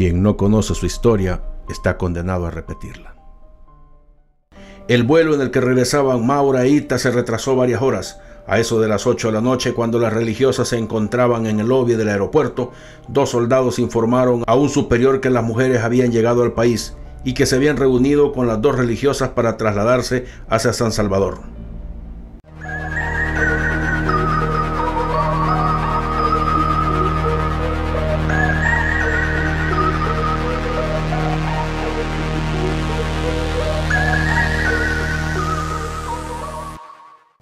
Quien no conoce su historia está condenado a repetirla. El vuelo en el que regresaban Maura e Ita se retrasó varias horas. A eso de las 8 de la noche, cuando las religiosas se encontraban en el lobby del aeropuerto, dos soldados informaron a un superior que las mujeres habían llegado al país y que se habían reunido con las dos religiosas para trasladarse hacia San Salvador.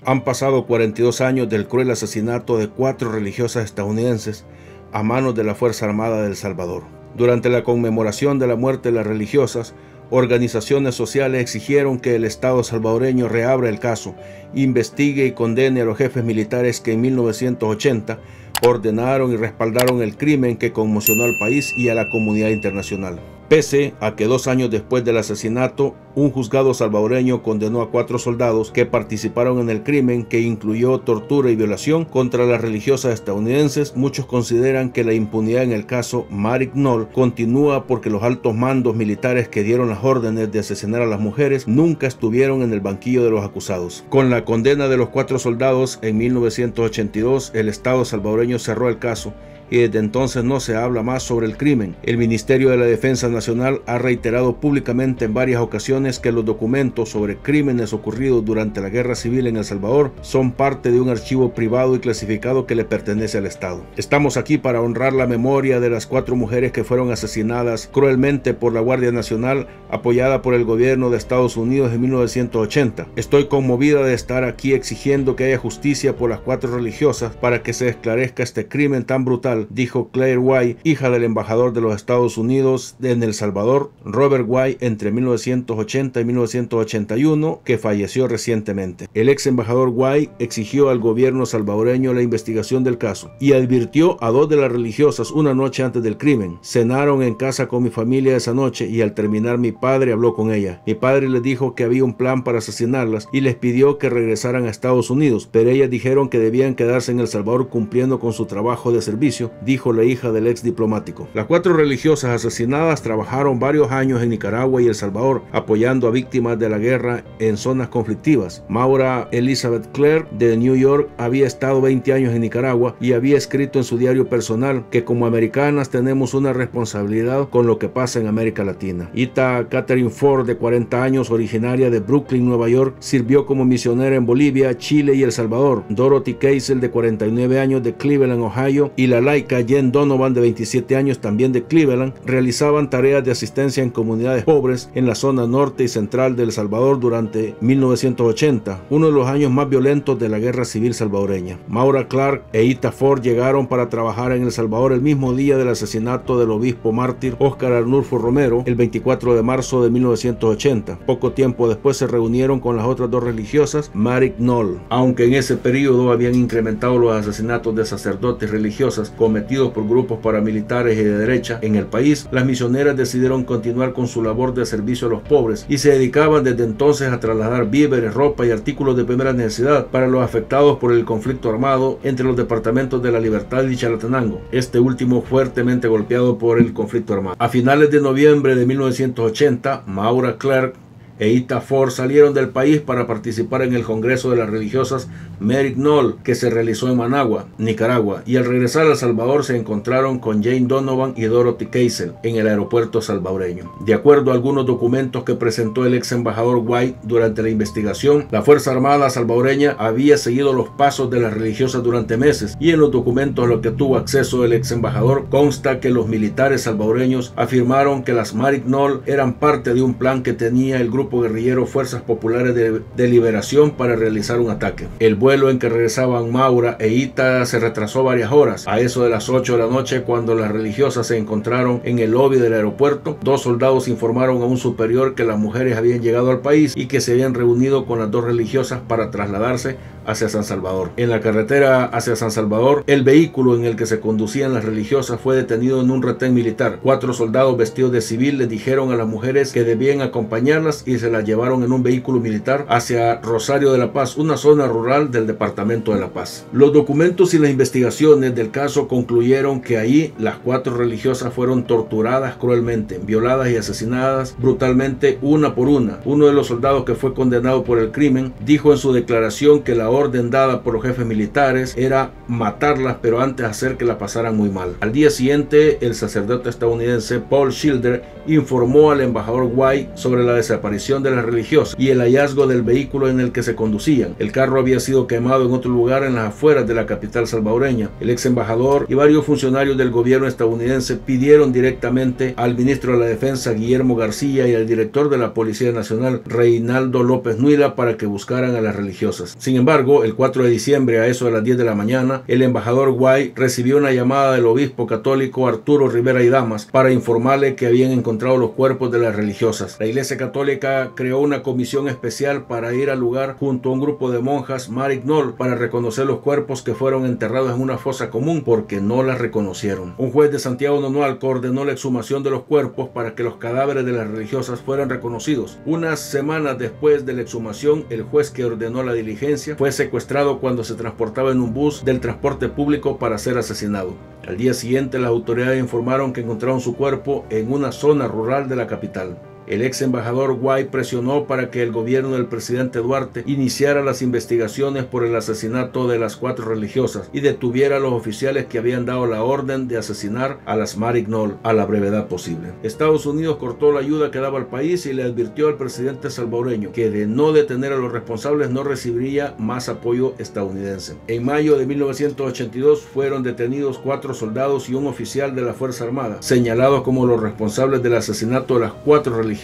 Han pasado 42 años del cruel asesinato de cuatro religiosas estadounidenses a manos de la Fuerza Armada del Salvador. Durante la conmemoración de la muerte de las religiosas, organizaciones sociales exigieron que el Estado salvadoreño reabra el caso, investigue y condene a los jefes militares que en 1980 ordenaron y respaldaron el crimen que conmocionó al país y a la comunidad internacional. Pese a que dos años después del asesinato, un juzgado salvadoreño condenó a cuatro soldados que participaron en el crimen que incluyó tortura y violación contra las religiosas estadounidenses, muchos consideran que la impunidad en el caso Marik Knoll continúa porque los altos mandos militares que dieron las órdenes de asesinar a las mujeres nunca estuvieron en el banquillo de los acusados. Con la condena de los cuatro soldados en 1982, el Estado salvadoreño cerró el caso y desde entonces no se habla más sobre el crimen. El Ministerio de la Defensa Nacional ha reiterado públicamente en varias ocasiones que los documentos sobre crímenes ocurridos durante la guerra civil en El Salvador son parte de un archivo privado y clasificado que le pertenece al Estado. Estamos aquí para honrar la memoria de las cuatro mujeres que fueron asesinadas cruelmente por la Guardia Nacional apoyada por el gobierno de Estados Unidos en 1980. Estoy conmovida de estar aquí exigiendo que haya justicia por las cuatro religiosas para que se esclarezca este crimen tan brutal dijo Claire White, hija del embajador de los Estados Unidos en El Salvador, Robert White, entre 1980 y 1981, que falleció recientemente. El ex embajador White exigió al gobierno salvadoreño la investigación del caso y advirtió a dos de las religiosas una noche antes del crimen. Cenaron en casa con mi familia esa noche y al terminar mi padre habló con ella. Mi padre les dijo que había un plan para asesinarlas y les pidió que regresaran a Estados Unidos, pero ellas dijeron que debían quedarse en El Salvador cumpliendo con su trabajo de servicio dijo la hija del ex diplomático. Las cuatro religiosas asesinadas trabajaron varios años en Nicaragua y El Salvador, apoyando a víctimas de la guerra en zonas conflictivas. Maura Elizabeth Clare de New York había estado 20 años en Nicaragua y había escrito en su diario personal que como americanas tenemos una responsabilidad con lo que pasa en América Latina. Ita Catherine Ford, de 40 años, originaria de Brooklyn, Nueva York, sirvió como misionera en Bolivia, Chile y El Salvador. Dorothy Keisel, de 49 años, de Cleveland, Ohio, y la Jen Donovan, de 27 años, también de Cleveland, realizaban tareas de asistencia en comunidades pobres en la zona norte y central de El Salvador durante 1980, uno de los años más violentos de la guerra civil salvadoreña. Maura Clark e Ita Ford llegaron para trabajar en El Salvador el mismo día del asesinato del obispo mártir Oscar Arnulfo Romero, el 24 de marzo de 1980. Poco tiempo después se reunieron con las otras dos religiosas, Marik Knoll. Aunque en ese periodo habían incrementado los asesinatos de sacerdotes religiosas cometidos por grupos paramilitares y de derecha en el país, las misioneras decidieron continuar con su labor de servicio a los pobres y se dedicaban desde entonces a trasladar víveres, ropa y artículos de primera necesidad para los afectados por el conflicto armado entre los departamentos de La Libertad y Chalatenango, este último fuertemente golpeado por el conflicto armado. A finales de noviembre de 1980, Maura Clark e Ita Ford salieron del país para participar en el Congreso de las Religiosas Merrick Knoll que se realizó en Managua, Nicaragua, y al regresar a Salvador se encontraron con Jane Donovan y Dorothy Keisel en el aeropuerto salvadoreño. De acuerdo a algunos documentos que presentó el ex embajador White durante la investigación, la Fuerza Armada salvadoreña había seguido los pasos de las religiosas durante meses y en los documentos a los que tuvo acceso el ex embajador consta que los militares salvadoreños afirmaron que las Merrick Knoll eran parte de un plan que tenía el grupo guerrillero Fuerzas Populares de, Liberación para realizar un ataque. El vuelo en que regresaban Maura e Ita se retrasó varias horas. A eso de las 8 de la noche, cuando las religiosas se encontraron en el lobby del aeropuerto, dos soldados informaron a un superior que las mujeres habían llegado al país y que se habían reunido con las dos religiosas para trasladarse hacia San Salvador. En la carretera hacia San Salvador, el vehículo en el que se conducían las religiosas fue detenido en un retén militar. Cuatro soldados vestidos de civil le dijeron a las mujeres que debían acompañarlas y se las llevaron en un vehículo militar hacia Rosario de la Paz, una zona rural del departamento de La Paz. Los documentos y las investigaciones del caso concluyeron que ahí las cuatro religiosas fueron torturadas cruelmente, violadas y asesinadas brutalmente una por una. Uno de los soldados que fue condenado por el crimen dijo en su declaración que la orden dada por los jefes militares era matarlas pero antes hacer que la pasaran muy mal. Al día siguiente el sacerdote estadounidense Paul Schilder informó al embajador White sobre la desaparición de las religiosas y el hallazgo del vehículo en el que se conducían. El carro había sido quemado en otro lugar en las afueras de la capital salvadoreña. El ex embajador y varios funcionarios del gobierno estadounidense pidieron directamente al ministro de la Defensa Guillermo García y al director de la Policía Nacional Reinaldo López Nuila para que buscaran a las religiosas. Sin embargo, el 4 de diciembre a eso de las 10 de la mañana, el embajador White recibió una llamada del obispo católico Arturo Rivera y Damas para informarle que habían encontrado los cuerpos de las religiosas. La Iglesia Católica creó una comisión especial para ir al lugar junto a un grupo de monjas Marignol para reconocer los cuerpos que fueron enterrados en una fosa común porque no las reconocieron. Un juez de Santiago Nonual ordenó la exhumación de los cuerpos para que los cadáveres de las religiosas fueran reconocidos. Unas semanas después de la exhumación, el juez que ordenó la diligencia fue secuestrado cuando se transportaba en un bus del transporte público para ser asesinado. Al día siguiente las autoridades informaron que encontraron su cuerpo en una zona rural de la capital. El ex embajador White presionó para que el gobierno del presidente Duarte iniciara las investigaciones por el asesinato de las cuatro religiosas y detuviera a los oficiales que habían dado la orden de asesinar a las Marignol a la brevedad posible. Estados Unidos cortó la ayuda que daba al país y le advirtió al presidente salvadoreño que de no detener a los responsables no recibiría más apoyo estadounidense. En mayo de 1982 fueron detenidos cuatro soldados y un oficial de la Fuerza Armada, señalados como los responsables del asesinato de las cuatro religiosas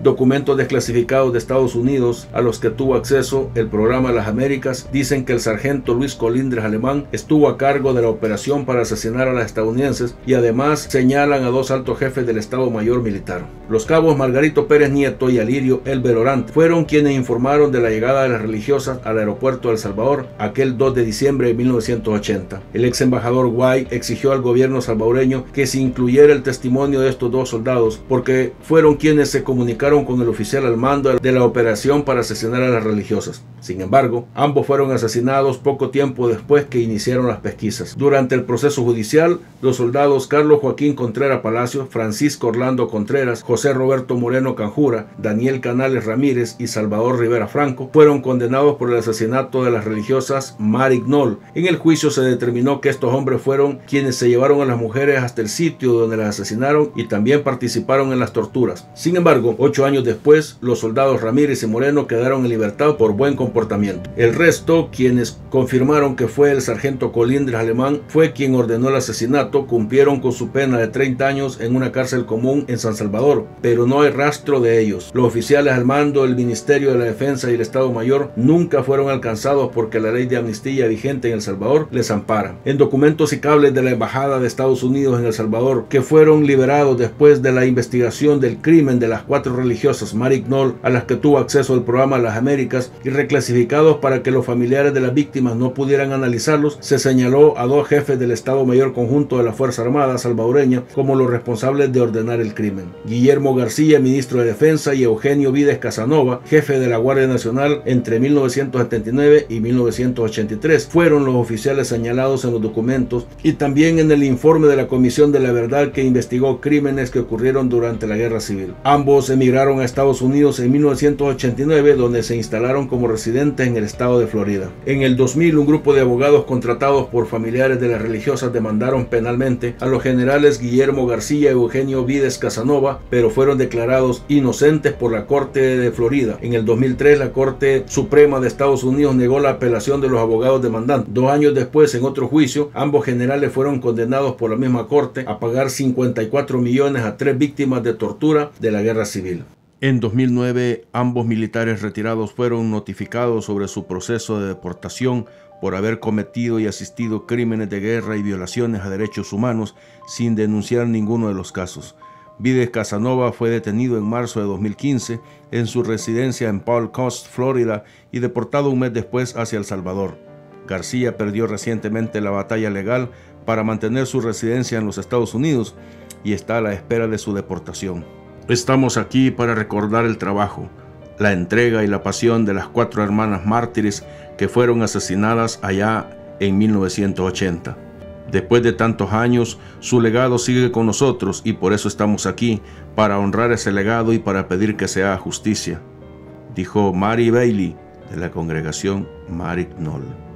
Documentos desclasificados de Estados Unidos a los que tuvo acceso el programa Las Américas dicen que el sargento Luis Colindres Alemán estuvo a cargo de la operación para asesinar a las estadounidenses y además señalan a dos altos jefes del Estado Mayor Militar. Los cabos Margarito Pérez Nieto y Alirio Elber Orant fueron quienes informaron de la llegada de las religiosas al aeropuerto de El Salvador aquel 2 de diciembre de 1980. El ex embajador White exigió al gobierno salvadoreño que se incluyera el testimonio de estos dos soldados porque fueron quienes se comunicaron con el oficial al mando de la operación para asesinar a las religiosas. Sin embargo, ambos fueron asesinados poco tiempo después que iniciaron las pesquisas. Durante el proceso judicial, los soldados Carlos Joaquín Contreras Palacio, Francisco Orlando Contreras, José Roberto Moreno Canjura, Daniel Canales Ramírez y Salvador Rivera Franco fueron condenados por el asesinato de las religiosas Marignol. En el juicio se determinó que estos hombres fueron quienes se llevaron a las mujeres hasta el sitio donde las asesinaron y también participaron en las torturas. Sin embargo, ocho años después, los soldados Ramírez y Moreno quedaron en libertad por buen comportamiento. El resto, quienes confirmaron que fue el sargento Colindres Alemán, fue quien ordenó el asesinato, cumplieron con su pena de 30 años en una cárcel común en San Salvador, pero no hay rastro de ellos. Los oficiales al mando del Ministerio de la Defensa y el Estado Mayor nunca fueron alcanzados porque la ley de amnistía vigente en El Salvador les ampara. En documentos y cables de la Embajada de Estados Unidos en El Salvador, que fueron liberados después de la investigación del crimen de las cuatro religiosas Knoll a las que tuvo acceso el programa Las Américas y reclasificados para que los familiares de las víctimas no pudieran analizarlos, se señaló a dos jefes del Estado Mayor Conjunto de la Fuerza Armada salvadoreña como los responsables de ordenar el crimen. Guillermo García, ministro de Defensa, y Eugenio Vides Casanova, jefe de la Guardia Nacional entre 1979 y 1983, fueron los oficiales señalados en los documentos y también en el informe de la Comisión de la Verdad que investigó crímenes que ocurrieron durante la Guerra Civil. Ambos emigraron a Estados Unidos en 1989, donde se instalaron como residentes en el estado de Florida. En el 2000, un grupo de abogados contratados por familiares de las religiosas demandaron penalmente a los generales Guillermo García y Eugenio Vides Casanova, pero fueron declarados inocentes por la Corte de Florida. En el 2003, la Corte Suprema de Estados Unidos negó la apelación de los abogados demandantes. Dos años después, en otro juicio, ambos generales fueron condenados por la misma Corte a pagar 54 millones a tres víctimas de tortura de la guerra civil. En 2009, ambos militares retirados fueron notificados sobre su proceso de deportación por haber cometido y asistido crímenes de guerra y violaciones a derechos humanos sin denunciar ninguno de los casos. Vides Casanova fue detenido en marzo de 2015 en su residencia en Paul Coast, Florida, y deportado un mes después hacia El Salvador. García perdió recientemente la batalla legal para mantener su residencia en los Estados Unidos y está a la espera de su deportación. Estamos aquí para recordar el trabajo, la entrega y la pasión de las cuatro hermanas mártires que fueron asesinadas allá en 1980. Después de tantos años, su legado sigue con nosotros y por eso estamos aquí, para honrar ese legado y para pedir que se haga justicia, dijo Mary Bailey de la congregación Mary Knoll.